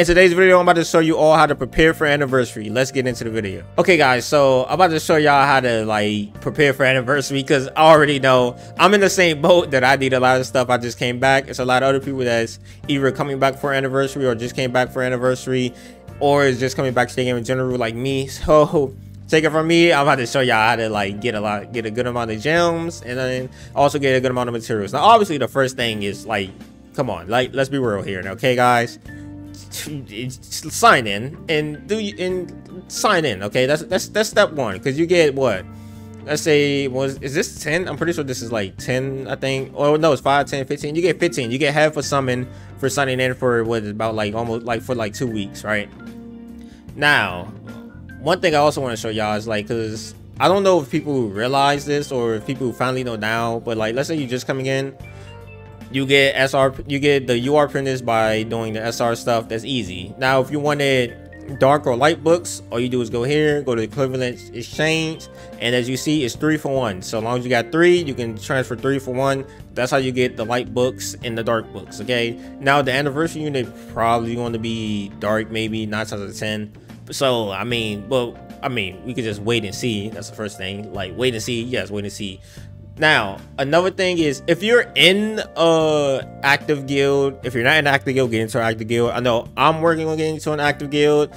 In today's video, I'm about to show you all how to prepare for anniversary. Let's get into the video. Okay, guys, so I'm about to show y'all how to like prepare for anniversary because I already know I'm in the same boat that I need a lot of stuff. I just came back. It's a lot of other people that's either coming back for anniversary or just came back for anniversary or is just coming back to the game in general like me. So take it from me i'm about to show y'all how to like get a lot get a good amount of gems and then also get a good amount of materials now obviously the first thing is like come on like let's be real here okay guys sign in and do you and sign in okay? That's that's that's step one because you get what? Let's say was is this 10 i'm pretty sure this is like 10 i think. Oh no it's 5 10 15 you get 15 you get half a summon for signing in for what about like almost like for like two weeks right? Now one thing i also want to show y'all is like because i don't know if people realize this or if people finally know now but like let's say you're just coming in you get SR, you get the UR printers by doing the SR stuff. That's easy. Now, if you wanted dark or light books, all you do is go here, go to equivalent exchange, and as you see, it's three for one. So as long as you got three, you can transfer three for one. That's how you get the light books and the dark books. Okay. Now the anniversary unit probably going to be dark, maybe nine times out of ten. So I mean, well, I mean, we could just wait and see. That's the first thing. Like wait and see. Yes, wait and see. Now, another thing is if you're in a active guild, if you're not in active guild, get into an active guild. I know I'm working on getting into an active guild.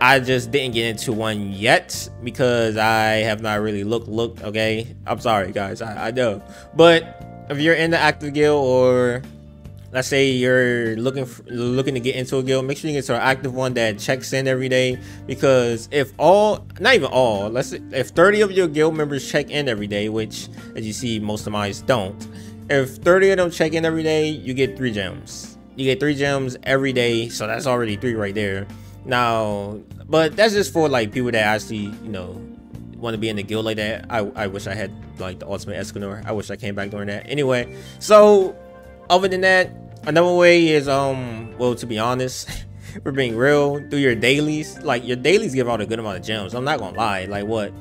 I just didn't get into one yet because I have not really looked looked okay. I'm sorry guys, I, I know. But if you're in the active guild or let's say you're looking for, looking to get into a guild make sure you get to an active one that checks in every day because if all not even all let's say if 30 of your guild members check in every day which as you see most of mine don't if 30 of them check in every day you get three gems. You get three gems every day so that's already three right there. Now but that's just for like people that actually you know want to be in the guild like that. I i wish i had like the ultimate escanor. I wish i came back during that. Anyway so other than that another way is um well to be honest we're being real do your dailies like your dailies give out a good amount of gems i'm not gonna lie like what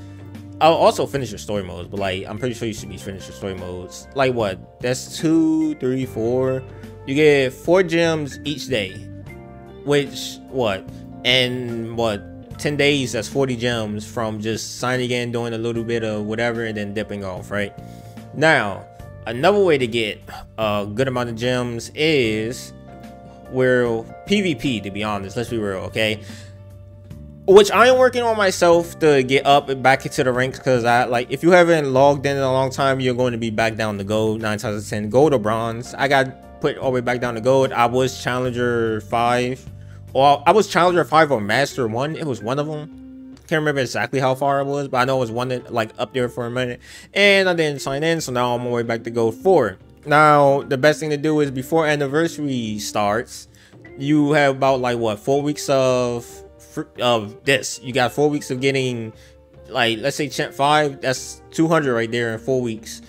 i'll also finish your story modes but like i'm pretty sure you should be finished your story modes like what that's two three four you get four gems each day which what and what 10 days that's 40 gems from just signing in doing a little bit of whatever and then dipping off right? Now another way to get a good amount of gems is where PvP, to be honest. Let's be real, okay? Which I am working on myself to get up and back into the ranks because I like if you haven't logged in in a long time, you're going to be back down to gold, nine times out of ten, gold or bronze. I got put all the way back down to gold. I was challenger five. Well, I was challenger five or master one. It was one of them can't remember exactly how far it was, but I know it was one that like up there for a minute. And I didn't sign in, so now I'm on my way back to gold four. Now, the best thing to do is before anniversary starts, you have about like what four weeks of of this. You got four weeks of getting like let's say champ five. That's 200 right there in four weeks.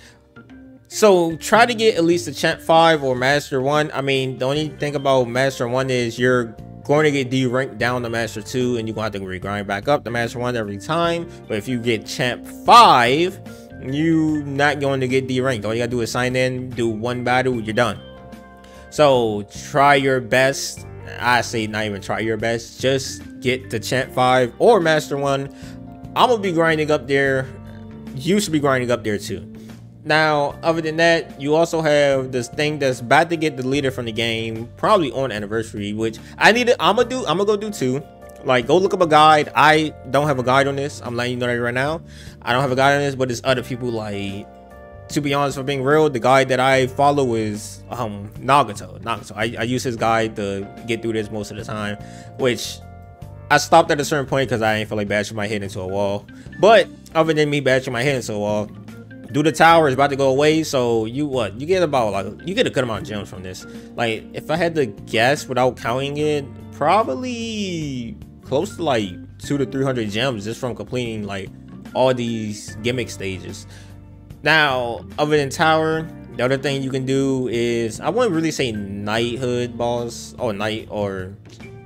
So try to get at least a champ five or master one. I mean, the only thing about master one is you're going to get D-ranked down to Master 2 and you're going to have to regrind back up to Master 1 every time. But if you get Champ 5, you not going to get D-ranked. All you got to do is sign in, do one battle, you're done. So try your best. I say not even try your best. Just get to Champ 5 or Master 1. I'm going to be grinding up there. You should be grinding up there too. Now, other than that, you also have this thing that's about to get deleted from the game, probably on anniversary, which I need to, I'm gonna do, I'm gonna go do too. Like, go look up a guide. I don't have a guide on this. I'm letting you know that right now. I don't have a guide on this, but there's other people like, to be honest, for being real, the guide that I follow is um Nagato. Nagato. I, I use his guide to get through this most of the time, which I stopped at a certain point because I didn't feel like bashing my head into a wall. But other than me bashing my head into a wall, do the tower is about to go away so you what you get about like you get a good amount of gems from this. Like if i had to guess without counting it probably close to like two to three hundred gems just from completing like all these gimmick stages. Now other than tower the other thing you can do is i wouldn't really say knighthood boss or knight or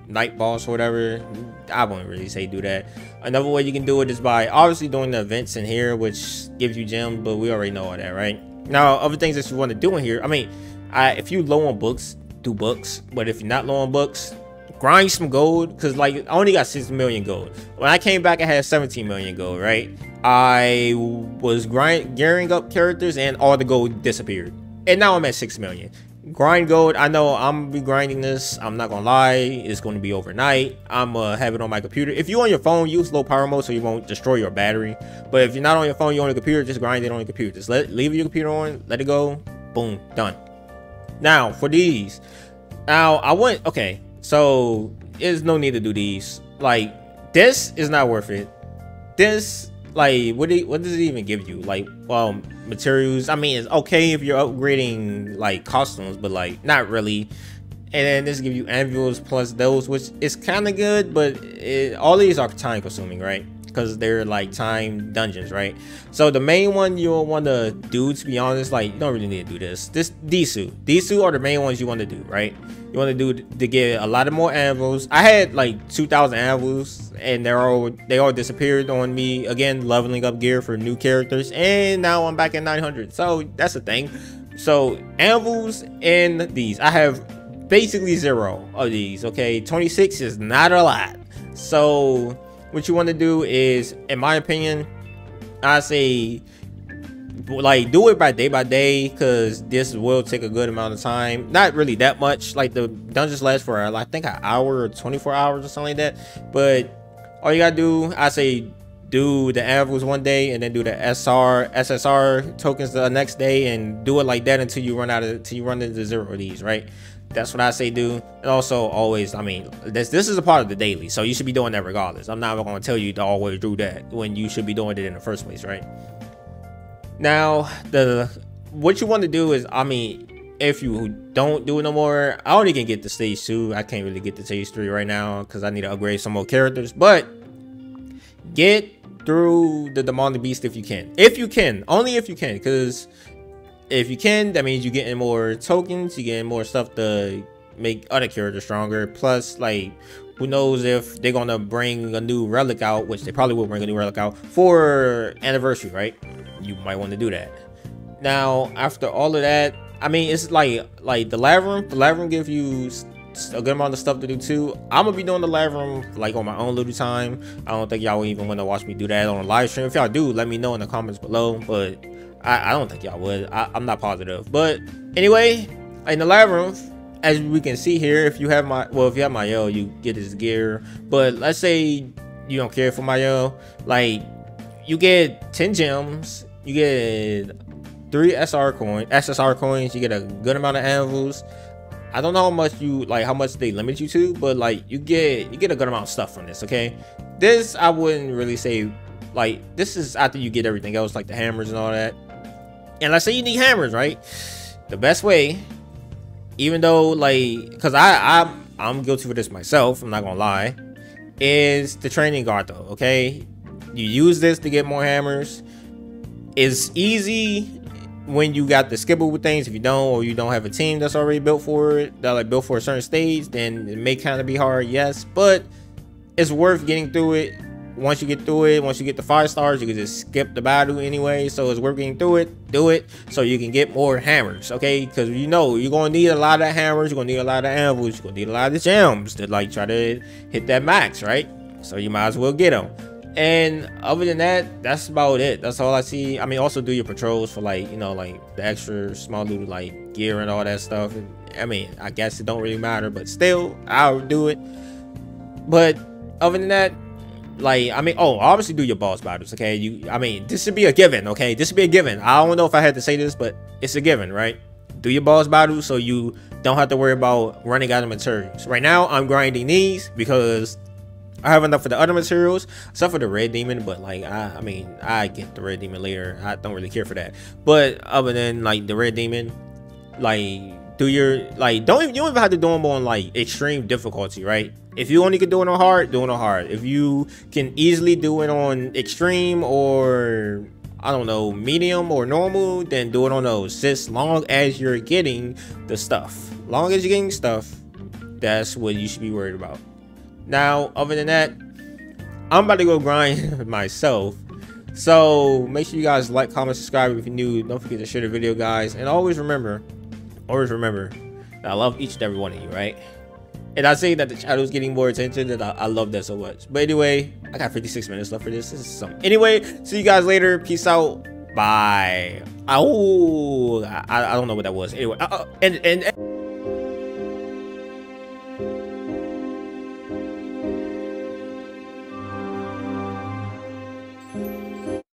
night boss or whatever i wouldn't really say do that Another way you can do it is by obviously doing the events in here, which gives you gems, but we already know all that, right? Now, other things that you want to do in here, I mean, I, if you low on books, do books. But if you're not low on books, grind some gold because like I only got 6 million gold. When I came back, I had 17 million gold, right? I was grind gearing up characters and all the gold disappeared. And now I'm at 6 million. Grind gold, I know I'm gonna be grinding this. I'm not gonna lie, it's gonna be overnight. I'm gonna have it on my computer. If you on your phone, use low power mode so you won't destroy your battery. But if you're not on your phone, you're on your computer, just grind it on your computer. Just let leave your computer on, let it go, boom, done. Now for these, now I went okay. So there's no need to do these. Like this is not worth it. This like what do, what does it even give you? Like um materials. I mean it's okay if you're upgrading like costumes, but like not really. And then this give you anvils plus those, which is kind of good, but it, all these are time consuming, right? Because they're like time dungeons, right? So the main one you'll want to do, to be honest, like you don't really need to do this. This Desu, Desu are the main ones you want to do, right? You want to do to get a lot of more anvils. I had like 2,000 anvils, and they're all they all disappeared on me again, leveling up gear for new characters, and now I'm back at 900. So that's the thing. So anvils and these, I have basically zero of these. Okay, 26 is not a lot. So what you want to do is, in my opinion, I say like do it by day by day because this will take a good amount of time. Not really that much. Like the dungeons last for i think an hour or 24 hours or something like that. But all you gotta do i say do the anvils one day and then do the sr ssr tokens the next day and do it like that until you run out of until you run into zero of these right that's what I say do. And also always, I mean, this this is a part of the daily, so you should be doing that regardless. I'm not to tell you to always do that when you should be doing it in the first place, right? Now, the what you want to do is, I mean, if you don't do it no more, I only can get to stage two. I can't really get to stage three right now because I need to upgrade some more characters. But get through the demonic beast if you can. If you can, only if you can, because if you can, that means you're getting more tokens, you're getting more stuff to make other characters stronger. Plus, like, who knows if they're gonna bring a new relic out, which they probably will bring a new relic out for anniversary, right? You might want to do that. Now, after all of that, I mean, it's like like the room. The room gives you a good amount of stuff to do too. I'm gonna be doing the lava room like on my own little time. I don't think y'all even want to watch me do that on a live stream. If y'all do, let me know in the comments below. But I, I don't think y'all would. I, am not positive. But anyway, in the lab room, as we can see here, if you have my well, if you have my yo, you get his gear. But let's say you don't care for my yo, like you get 10 gems, you get three SR coins, SSR coins, you get a good amount of anvils. I don't know how much you like how much they limit you to, but like you get you get a good amount of stuff from this, okay? This I wouldn't really say like this is after you get everything else, like the hammers and all that and let's say you need hammers, right? The best way, even though like, cause I I'm I'm guilty for this myself. I'm not gonna lie, is the training guard though. Okay, you use this to get more hammers. It's easy when you got the skipper with things. If you don't, or you don't have a team that's already built for it, that like built for a certain stage, then it may kind of be hard. Yes, but it's worth getting through it once you get through it, once you get the five stars, you can just skip the battle anyway. So it's working through it, do it so you can get more hammers, okay? Because you know you're gonna need a lot of hammers, you're gonna need a lot of anvils, you're gonna need a lot of gems to like try to hit that max, right? So you might as well get them. And other than that, that's about it. That's all I see. I mean, also do your patrols for like, you know, like the extra small little like gear and all that stuff. I mean, I guess it don't really matter, but still, I'll do it. But other than that, like i mean oh obviously do your boss battles okay? You i mean this should be a given okay? This should be a given. I don't know if i had to say this but it's a given right? Do your boss battles so you don't have to worry about running out of materials. Right now i'm grinding these because i have enough for the other materials. Except for the red demon but like i i mean i get the red demon later. I don't really care for that. But other than like the red demon like do your like don't you don't even have to do them on like extreme difficulty right if you only can do it on hard, do it on hard. If you can easily do it on extreme or I don't know, medium or normal, then do it on those. Just long as you're getting the stuff. Long as you're getting stuff, that's what you should be worried about. Now, other than that, I'm about to go grind myself. So make sure you guys like, comment, subscribe if you're new. Don't forget to share the video, guys. And always remember, always remember, I love each and every one of you, right? And I say that the is getting more attention, and I, I love that so much. But anyway, I got 56 minutes left for this. This is something. Anyway, see you guys later. Peace out. Bye. Oh, I, I don't know what that was. Anyway, uh, uh, and and.